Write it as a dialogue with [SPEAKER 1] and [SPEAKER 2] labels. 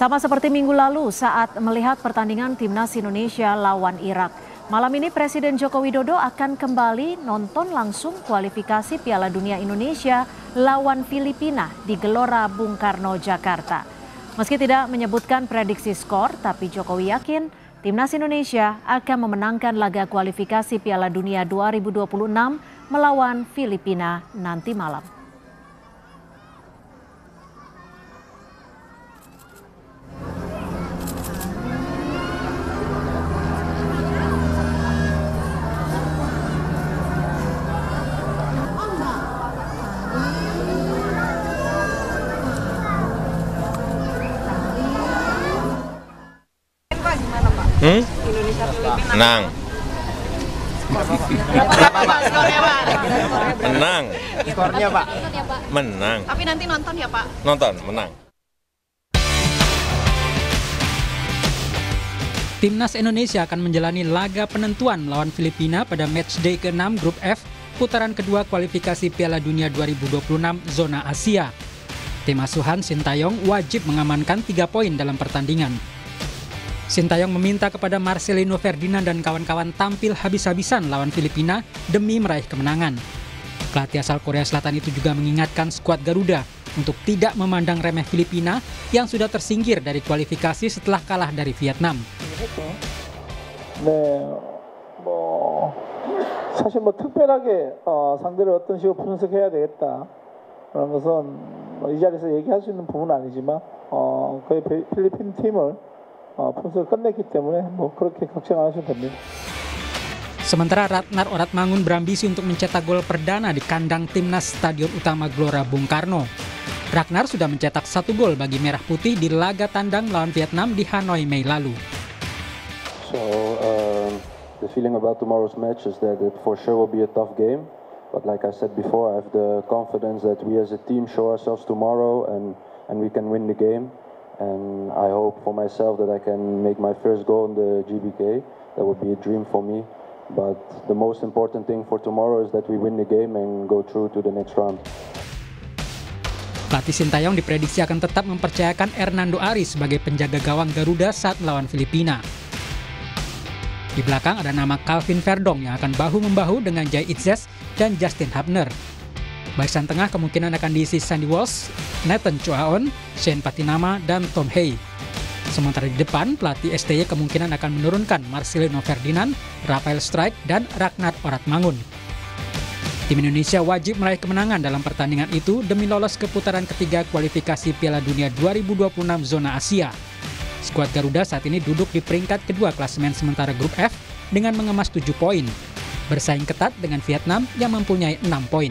[SPEAKER 1] Sama seperti minggu lalu saat melihat pertandingan timnas Indonesia lawan Irak. Malam ini Presiden Joko Widodo akan kembali nonton langsung kualifikasi Piala Dunia Indonesia lawan Filipina di Gelora Bung Karno, Jakarta. Meski tidak menyebutkan prediksi skor, tapi Jokowi yakin timnas Indonesia akan memenangkan laga kualifikasi Piala Dunia 2026 melawan Filipina nanti malam.
[SPEAKER 2] Hmm?
[SPEAKER 3] Indonesia Filipina.
[SPEAKER 2] Menang. Menang.
[SPEAKER 4] Skornya Pak.
[SPEAKER 2] Menang.
[SPEAKER 3] Tapi nanti nonton ya Pak.
[SPEAKER 2] Nonton, menang.
[SPEAKER 5] Timnas Indonesia akan menjalani laga penentuan melawan Filipina pada matchday ke-6 Grup F putaran kedua kualifikasi Piala Dunia 2026 zona Asia. Tim asuhan Sintayong wajib mengamankan tiga poin dalam pertandingan. Sintayong meminta kepada Marcelino Ferdinand dan kawan-kawan tampil habis-habisan lawan Filipina demi meraih kemenangan. Pelatih asal Korea Selatan itu juga mengingatkan skuad Garuda untuk tidak memandang remeh Filipina yang sudah tersingkir dari kualifikasi setelah kalah dari Vietnam.
[SPEAKER 6] 네, 뭐 사실 뭐 특별하게 어, 상대를 어떤 식으로 분석해야 되겠다 그런 것은 뭐이 자리에서 얘기할 수 있는 부분은 아니지만 어, 거의 필- 필리핀 팀을 어, 분석을 끝냈기 때문에 뭐 그렇게 걱정 안 하셔도 됩니다.
[SPEAKER 5] Sementara Ratnar Oratmangun berambisi untuk mencetak gol perdana di kandang timnas Stadion Utama Gelora Bung Karno. Ragnar sudah mencetak satu gol bagi Merah Putih di laga tandang melawan Vietnam di Hanoi Mei lalu.
[SPEAKER 7] So um, the feeling about tomorrow's match is that it for sure will be a tough game. But like I said before, I have the confidence that we as a team show ourselves tomorrow and, and we can win the game. And I hope for myself that I can make my first goal in the GBK. That would be a dream for me. But the most important thing for tomorrow is that we win the game and go through to the next round.
[SPEAKER 5] Pelatih Sintayong diprediksi akan tetap mempercayakan Hernando Ari sebagai penjaga gawang Garuda saat melawan Filipina. Di belakang ada nama Calvin Verdong yang akan bahu-membahu dengan Jai Itzes dan Justin Hubner. Barisan tengah kemungkinan akan diisi Sandy Walsh, Nathan Chuaon, Shane Patinama, dan Tom Hay. Sementara di depan, pelatih STY kemungkinan akan menurunkan Marcelino Ferdinand, Rafael Strike, dan Ragnar Oratmangun. Tim Indonesia wajib meraih kemenangan dalam pertandingan itu demi lolos ke putaran ketiga kualifikasi Piala Dunia 2026 zona Asia. Skuad Garuda saat ini duduk di peringkat kedua klasemen sementara grup F dengan mengemas 7 poin. Bersaing ketat dengan Vietnam yang mempunyai 6 poin.